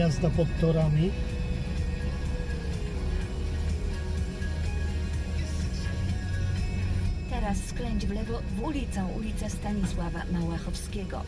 jazda pod torami. Teraz skręć w lewo w ulicę, ulicę Stanisława Małachowskiego.